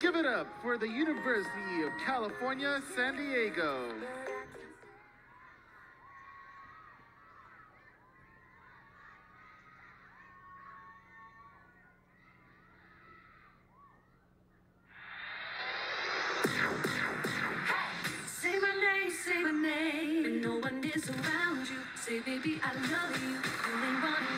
Give it up for the University of California, San Diego. Say my name, say my name, and no one is around you. Say, baby, I love you, you ain't running.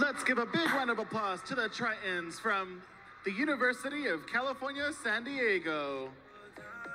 Let's give a big round of applause to the Tritons from the University of California, San Diego.